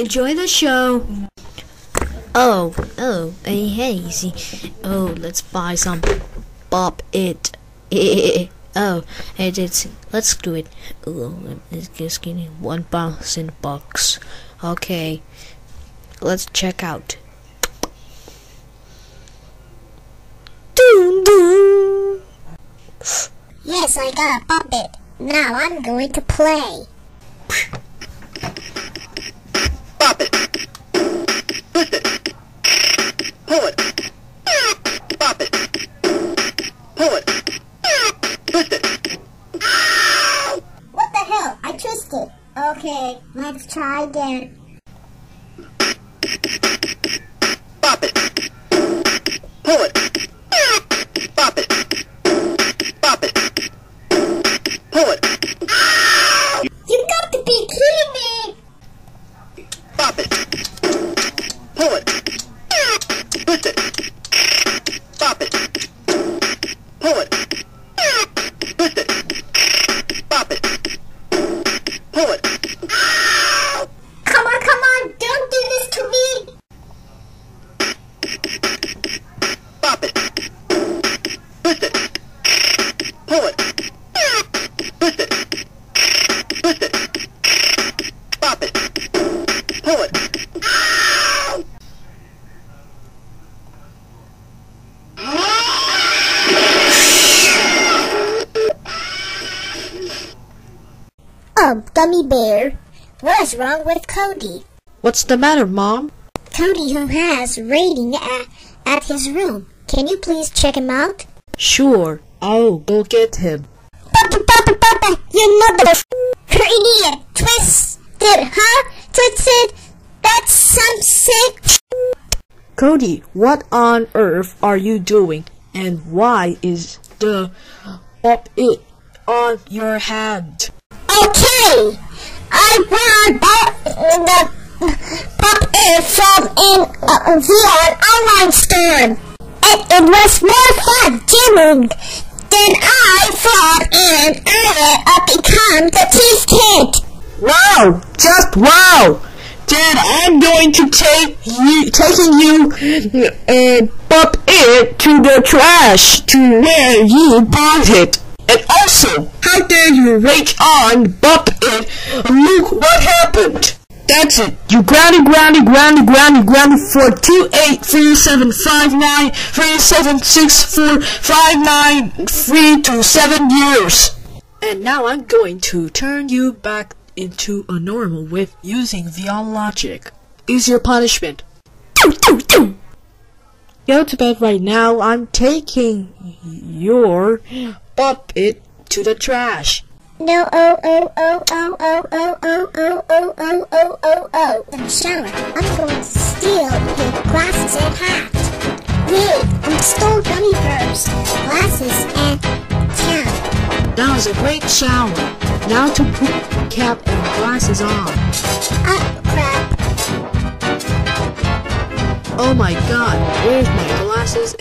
Enjoy the show. Oh, oh, hey, hey, see. Oh, let's buy some Bop It. oh, it, it's, let's do it. Oh, it's just getting one thousand bucks. Okay, let's check out. Doom, doom. Yes, I got a Bop It. Now I'm going to play. Okay, let's try again. Bop it. Pull it. Bop it. Bop it. Pull it. You got to be kidding me! Bop it. Pull it. Twist it. Bop it. Pull it. Twist it. Bop it. Pull it. Come on, come on! Don't do this to me! Bop it. Twist it. Pull it. Twist it. Twist it. Bop it. Pull it. Oh, gummy bear. What is wrong with Cody? What's the matter, Mom? Cody who has raiding at, at his room. Can you please check him out? Sure, I'll go get him. Papa, Her idiot! Twisted, huh? Twisted? That sounds sick! Cody, what on earth are you doing? And why is the Bop It on your hand? Okay! I bought that the Bop It from in uh, VR online store. And it was more fun gaming than I thought and I become the Teeth Kid. Wow! Just wow! Dad, I'm going to take you, taking you, uh, Bop It to the trash to where you bought it. And also, how dare you rage on Bop It? Look what happened. That's it. You grounded, grounded, grounded, grounded, grounded for two eight three seven five nine three seven six four five nine three to seven years. And now I'm going to turn you back into a normal with using VR logic. Is your punishment. Go to bed right now. I'm taking your Bop It to the trash. No, oh, oh, oh, oh, oh, oh, oh, oh, oh, oh, oh, oh, oh. In the shower, I'm going to steal your glasses and hat. Wait, I stole gummy bears, glasses, and cap. That was a great shower. Now to put cap and glasses on. Oh, crap. Oh my god, where's my glasses